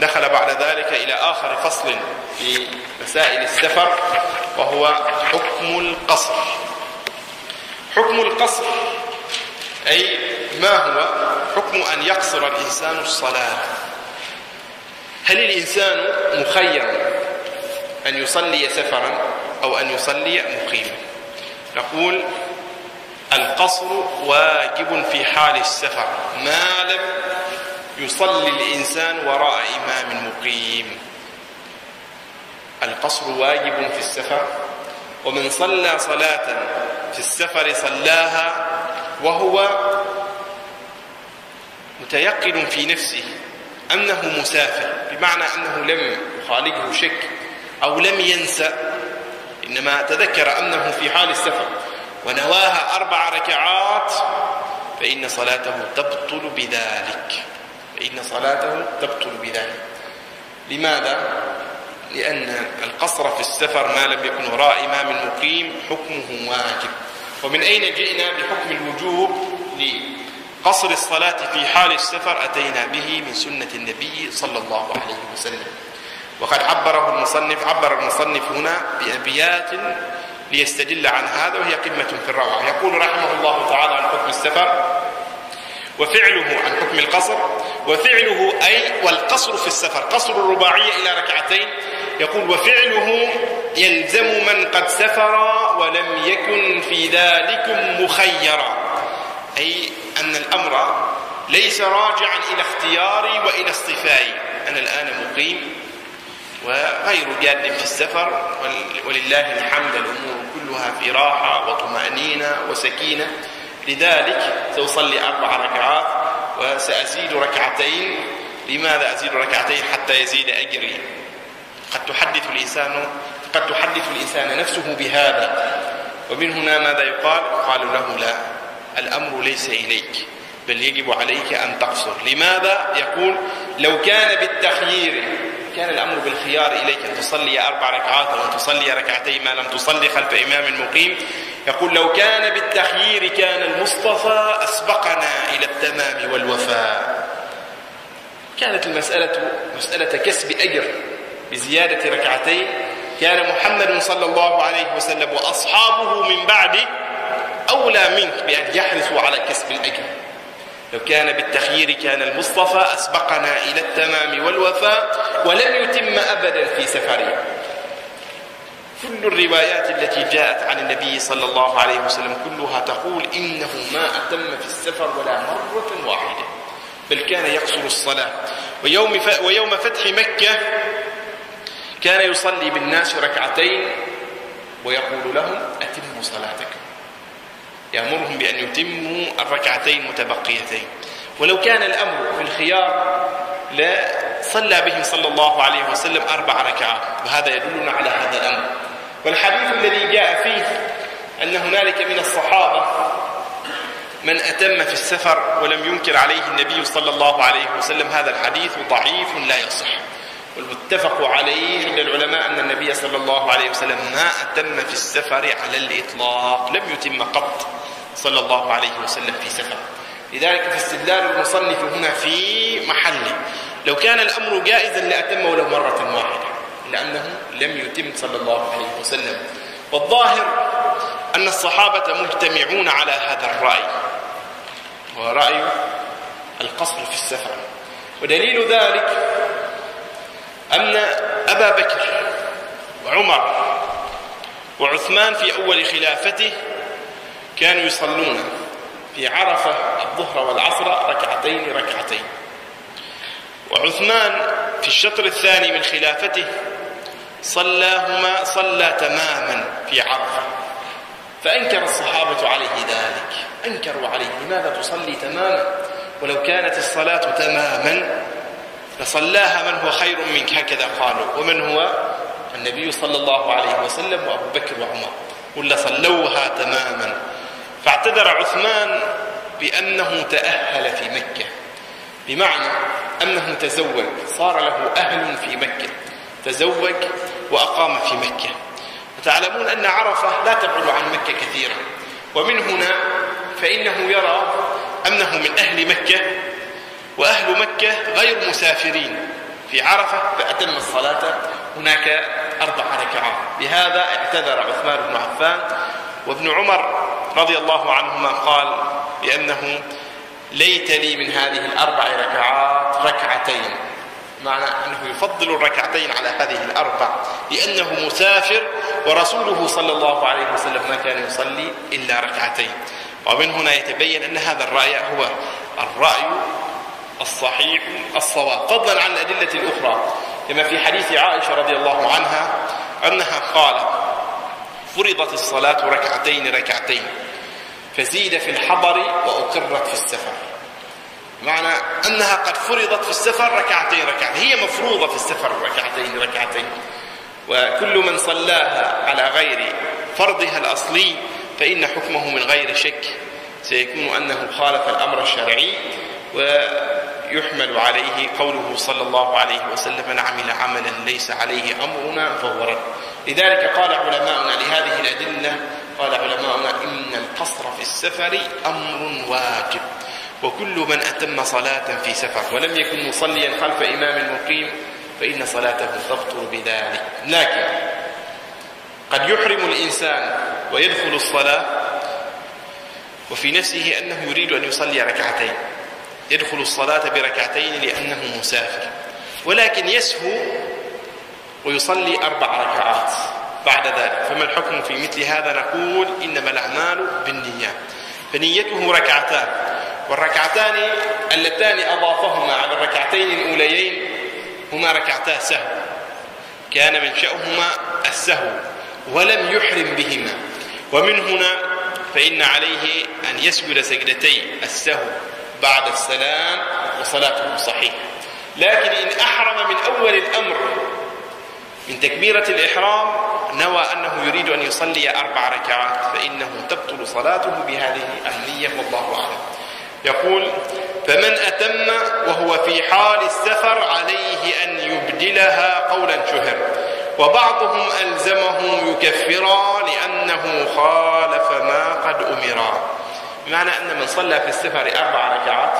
دخل بعد ذلك إلى آخر فصل في مسائل السفر وهو حكم القصر. حكم القصر أي ما هو حكم أن يقصر الإنسان الصلاة؟ هل الإنسان مخير أن يصلي سفرا أو أن يصلي مقيما؟ نقول القصر واجب في حال السفر. ما لم يصلي الإنسان وراء إمام مقيم. القصر واجب في السفر ومن صلى صلاة في السفر صلاها وهو متيقن في نفسه أنه مسافر بمعنى أنه لم يخالجه شك أو لم ينسى. إنما تذكر أنه في حال السفر ونواها أربع ركعات فإن صلاته تبطل بذلك. فإن صلاته تبطل بذلك. لماذا؟ لأن القصر في السفر ما لم يكن وراء إمام مقيم حكمه واجب. ومن أين جئنا بحكم الوجوب؟ لقصر الصلاة في حال السفر أتينا به من سنة النبي صلى الله عليه وسلم. وقد عبره المصنف عبر المصنف هنا بأبيات ليستدل عن هذا وهي قمة في الروعة. يقول رحمه الله تعالى عن حكم السفر وفعله عن حكم القصر وفعله أي والقصر في السفر. قصر الرباعية إلى ركعتين. يقول وفعله يلزم من قد سفر ولم يكن في ذلك مخيرا. أي أن الأمر ليس راجعا إلى اختياري وإلى اصطفائي. أنا الآن مقيم وغير جاد في السفر. ولله الحمد الأمور كلها في راحة وطمأنينة وسكينة. لذلك سأصلي أربع ركعات. وسأزيد ركعتين. لماذا أزيد ركعتين حتى يزيد أجري؟ قد تحدث الإنسان قد تحدث الإنسان نفسه بهذا. ومن هنا ماذا يقال؟ قالوا له لا الأمر ليس إليك بل يجب عليك أن تقصر. لماذا؟ يقول لو كان بالتخيير كان الأمر بالخيار إليك أن تصلي أربع ركعات أو أن تصلي ركعتين ما لم تصلي خلف إمام مقيم يقول لو كان بالتخيير كان المصطفى أسبقنا إلى التمام والوفاء. كانت المسألة مسألة كسب أجر بزيادة ركعتين. كان محمد صلى الله عليه وسلم وأصحابه من بعده أولى منك بأن يحرصوا على كسب الأجر. لو كان بالتخيير كان المصطفى أسبقنا إلى التمام والوفاء ولم يتم أبدا في سفره. كل الروايات التي جاءت عن النبي صلى الله عليه وسلم كلها تقول إنه ما أتم في السفر ولا مرة واحدة بل كان يقصر الصلاة. ويوم, ويوم فتح مكة كان يصلي بالناس ركعتين ويقول لهم أتموا صلاتكم. يأمرهم بأن يتموا الركعتين متبقيتين. ولو كان الأمر في الخيار لا صلى بهم صلى الله عليه وسلم أربع ركعات وهذا يدلنا على هذا الأمر. والحديث الذي جاء فيه أن هنالك من الصحابة من أتم في السفر ولم ينكر عليه النبي صلى الله عليه وسلم هذا الحديث ضعيف لا يصح. والمتفق عليه عند العلماء أن النبي صلى الله عليه وسلم ما أتم في السفر على الإطلاق لم يتم قط صلى الله عليه وسلم في سفر. لذلك فاستدلال المصنف هنا في محله. لو كان الأمر جائزا لأتم ولو مرة واحدة لأنه لم يتم صلى الله عليه وسلم. والظاهر أن الصحابة مجتمعون على هذا الرأي هو رأي القصر في السفر. ودليل ذلك أن أبا بكر وعمر وعثمان في أول خلافته كانوا يصلون. في عرفة الظهر والعصر ركعتين ركعتين. وعثمان في الشطر الثاني من خلافته صلاهما صلى تماما في عرفة. فأنكر الصحابة عليه ذلك. أنكروا عليه. لماذا تصلي تماما؟ ولو كانت الصلاة تماما لصلاها من هو خير منك؟ هكذا قالوا. ومن هو؟ النبي صلى الله عليه وسلم وأبو بكر وعمر. ولا صلوها تماما. فاعتذر عثمان بأنه تأهل في مكة بمعنى أنه تزوج صار له أهل في مكة تزوج وأقام في مكة. وتعلمون أن عرفة لا تبعد عن مكة كثيرا. ومن هنا فإنه يرى أنه من أهل مكة وأهل مكة غير مسافرين. في عرفة فأتم الصلاة هناك أربع ركعات. بهذا اعتذر عثمان بن عفان وابن عمر رضي الله عنهما قال بأنه ليت لي من هذه الأربع ركعات ركعتين. معنى أنه يفضل الركعتين على هذه الأربع لأنه مسافر ورسوله صلى الله عليه وسلم ما كان يصلي إلا ركعتين. ومن هنا يتبين أن هذا الرأي هو الرأي الصحيح الصواب. فضلا عن الأدلة الأخرى كما في حديث عائشة رضي الله عنها أنها قالت فرضت الصلاة ركعتين ركعتين فزيد في الحضر وأقرت في السفر. معنى أنها قد فرضت في السفر ركعتين ركعتين. هي مفروضة في السفر ركعتين ركعتين. وكل من صلاها على غير فرضها الأصلي فإن حكمه من غير شك سيكون أنه خالف الأمر الشرعي ويحمل عليه قوله صلى الله عليه وسلم من عمل عملا ليس عليه أمرنا فهو رد. لذلك قال علماؤنا لهذه الأدلة قال علماؤنا إن القصر في السفر أمر واجب وكل من أتم صلاة في سفر ولم يكن مصليا خلف إمام مقيم فإن صلاته تبطل بذلك. لكن قد يحرم الإنسان ويدخل الصلاة وفي نفسه أنه يريد أن يصلي ركعتين. يدخل الصلاة بركعتين لأنه مسافر ولكن يسهو ويصلي أربع ركعات بعد ذلك. فما الحكم في مثل هذا؟ نقول إنما الأعمال بالنيات فنيته ركعتان. والركعتان اللتان أضافهما على الركعتين الأوليين هما ركعتا سهو. كان منشأهما السهو ولم يحرم بهما. ومن هنا فإن عليه أن يسجد سجدتي السهو بعد السلام وصلاته صحيحة. لكن إن أحرم من أول الأمر من تكبيرة الإحرام نوى أنه يريد أن يصلي أربع ركعات فإنه تبطل صلاته بهذه النية والله أعلم. يقول فمن أتم وهو في حال السفر عليه أن يبدلها قولا شهر وبعضهم ألزمه يكفرا لأنه خالف ما قد أمرا بمعنى أن من صلى في السفر أربع ركعات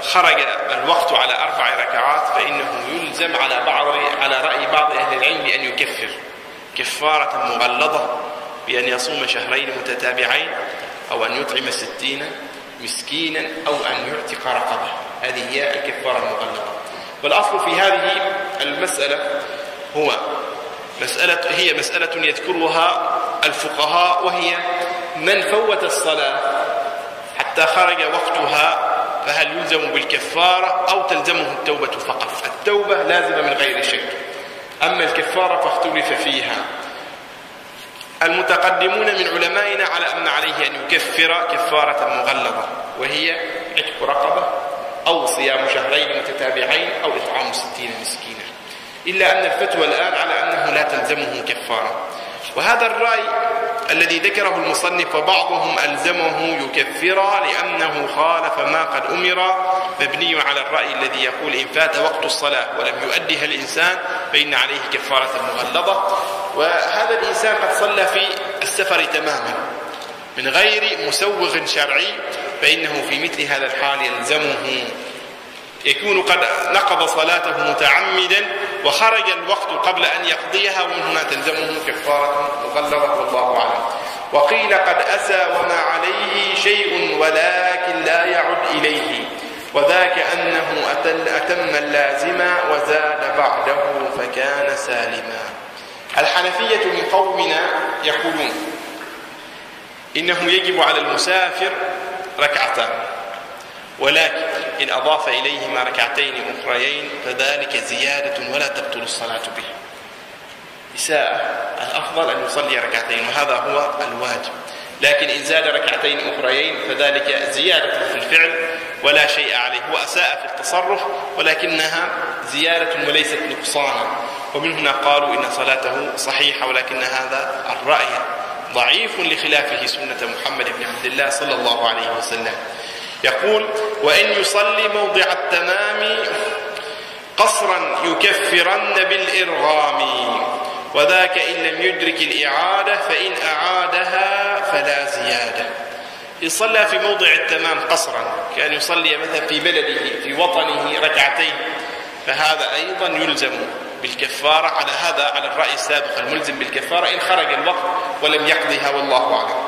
وخرج الوقت على أربع ركعات فإنه يلزم على بعض على رأي بعض أهل العلم بأن يكفر. كفارة مغلظة بأن يصوم شهرين متتابعين أو أن يطعم ستين مسكينا أو أن يعتق رقبة. هذه هي الكفارة المغلظة. والأصل في هذه المسألة هو مسألة هي مسألة يذكرها الفقهاء وهي من فوت الصلاة حتى خرج وقتها فهل يلزم بالكفارة أو تلزمه التوبة فقط؟ التوبة لازمة من غير شك. أما الكفارة فاختلف فيها. المتقدمون من علمائنا على أن عليه أن يكفر كفارة مغلظة وهي عتق رقبة أو صيام شهرين متتابعين أو إطعام ستين مسكينا. إلا أن الفتوى الآن على أنه لا تلزمه كفارة وهذا الرأي الذي ذكره المصنف وبعضهم ألزمه يكفر لأنه خالف ما قد أمر مبني على الرأي الذي يقول إن فات وقت الصلاة ولم يؤدها الإنسان فإن عليه كفارة مغلظة. وهذا الإنسان قد صلى في السفر تماما من غير مسوغ شرعي فإنه في مثل هذا الحال يلزمه. يكون قد نقض صلاته متعمدا وخرج الوقت قبل أن يقضيها ومن هنا تلزمه كفارة مغلظة. والله أعلم. وقيل قد أسى وما عليه شيء ولكن لا يعد إليه. وذاك أنه أتم اللازم وزاد بعده فكان سالما. الحنفية من قومنا يقولون إنه يجب على المسافر ركعتان ولكن إن أضاف إليهما ركعتين أخريين فذلك زيادة ولا تبطل الصلاة به. إساءة الأفضل أن يصلي ركعتين وهذا هو الواجب. لكن إن زاد ركعتين أخريين فذلك زيادة في الفعل ولا شيء عليه هو أساء في التصرف ولكنها زيادة وليست نقصانا. ومن هنا قالوا إن صلاته صحيحة ولكن هذا الرأي ضعيف لخلافه سنة محمد بن عبد الله صلى الله عليه وسلم. يقول وإن يصلي موضع التمام قصرا يكفرن بالإرغام. وذاك إن لم يدرك الإعادة فإن أعادها فلا زيادة. إن صلى في موضع التمام قصرا كان يصلي مثلا في بلده في وطنه ركعتين. فهذا أيضا يلزم بالكفارة على هذا على الرأي السابق الملزم بالكفارة إن خرج الوقت ولم يقضها والله أعلم.